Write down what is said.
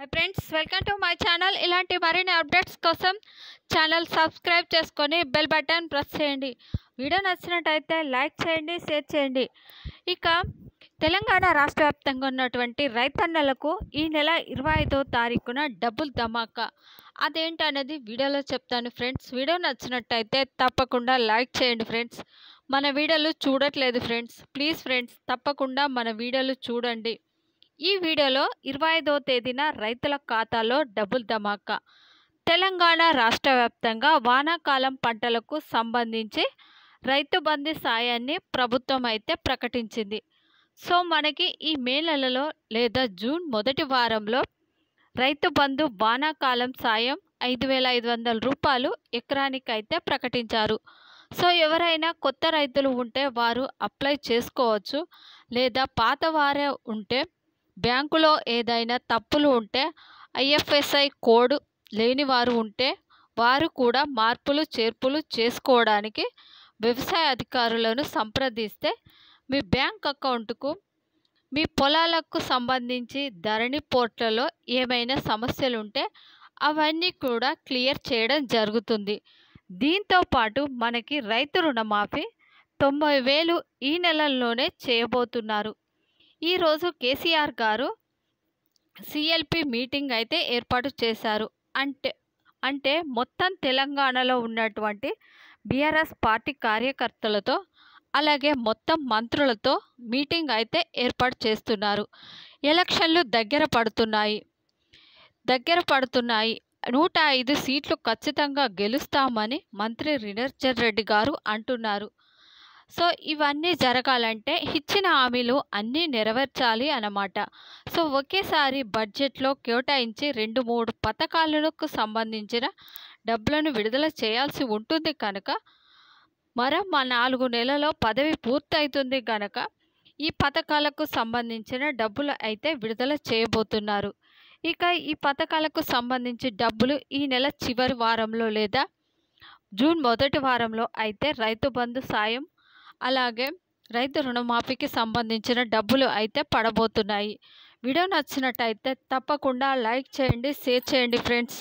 Hi friends welcome to my channel ఇలాంటి మరిన్ని updates కోసం ఛానల్ సబ్స్క్రైబ్ చేసుకొని బెల్ బటన్ ప్రెస్ చేయండి. వీడియో నచ్చినట్టయితే లైక్ చేయండి షేర్ చేయండి. ఇక తెలంగాణ రాష్ట్ర వ్యాప్తంగా ఉన్నటువంటి రైతన్నలకు ఈ నెల ఇరవై ఐదో తారీఖున డబ్బులు ధమాకా. అదేంటనేది వీడియోలో చెప్తాను ఫ్రెండ్స్ వీడియో నచ్చినట్టయితే తప్పకుండా లైక్ చేయండి ఫ్రెండ్స్ మన వీడియోలు చూడట్లేదు ఫ్రెండ్స్ ప్లీజ్ ఫ్రెండ్స్ తప్పకుండా మన వీడియోలు చూడండి. ఈ వీడియోలో ఇరవై ఐదో తేదీన రైతుల ఖాతాలో డబ్బులు ధమాకా. తెలంగాణ రాష్ట్ర వ్యాప్తంగా వానాకాలం పంటలకు సంబంధించి రైతు బంధు సాయాన్ని ప్రభుత్వం అయితే ప్రకటించింది. సో మనకి ఈ మే నెలలో లేదా జూన్ మొదటి వారంలో రైతు బంధు వానాకాలం సాయం ఐదు వేల ఐదు వందల రూపాయలు ఎకరానికి అయితే ప్రకటించారు. సో ఎవరైనా కొత్త రైతులు ఉంటే వారు అప్లై చేసుకోవచ్చు లేదా పాత వారే ఉంటే బ్యాంకులో ఏదైనా తప్పులు ఉంటే ఐఎఫ్ఎస్ఐ కోడ్ లేని వారు ఉంటే వారు కూడా మార్పులు చేర్పులు చేసుకోవడానికి వ్యవసాయ అధికారులను సంప్రదిస్తే మీ బ్యాంక్ అకౌంట్కు మీ పొలాలకు సంబంధించి ధరణి పోర్టల్లో ఏమైనా సమస్యలుంటే అవన్నీ కూడా క్లియర్ చేయడం జరుగుతుంది. దీంతో పాటు మనకి రైతు రుణమాఫీ తొంభై వేలు ఈ నెలల్లోనే చేయబోతున్నారు. ఈరోజు కేసీఆర్ గారు సిఎల్పి మీటింగ్ అయితే ఏర్పాటు చేశారు. అంటే అంటే మొత్తం తెలంగాణలో ఉన్నటువంటి బీఆర్ఎస్ పార్టీ కార్యకర్తలతో అలాగే మొత్తం మంత్రులతో మీటింగ్ అయితే ఏర్పాటు చేస్తున్నారు. ఎలక్షన్లు దగ్గర పడుతున్నాయి. దగ్గర పడుతున్నాయి. నూట ఐదు సీట్లు ఖచ్చితంగా గెలుస్తామని మంత్రి రినర్జన్ రెడ్డి గారు అంటున్నారు. సో ఇవన్నీ జరగాలంటే ఇచ్చిన హామీలు అన్నీ నెరవేర్చాలి అన్నమాట. సో ఒకేసారి బడ్జెట్లో కేటాయించి రెండు మూడు పథకాలకు సంబంధించిన డబ్బులను విడుదల చేయాల్సి ఉంటుంది కనుక మరో మా నాలుగు నెలలో పదవి పూర్తవుతుంది కనుక ఈ పథకాలకు సంబంధించిన డబ్బులు అయితే విడుదల చేయబోతున్నారు. ఇక ఈ పథకాలకు సంబంధించి డబ్బులు ఈ నెల చివరి వారంలో లేదా జూన్ మొదటి వారంలో అయితే రైతు బంధు సాయం అలాగే రైతు రుణమాఫీకి సంబంధించిన డబ్బులు అయితే పడబోతున్నాయి. వీడియో నచ్చినట్టయితే తప్పకుండా లైక్ చేయండి షేర్ చేయండి ఫ్రెండ్స్.